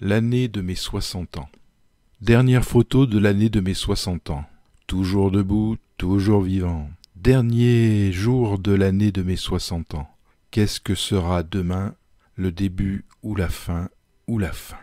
L'année de mes soixante ans. Dernière photo de l'année de mes soixante ans. Toujours debout, toujours vivant. Dernier jour de l'année de mes soixante ans. Qu'est-ce que sera demain, le début ou la fin ou la fin?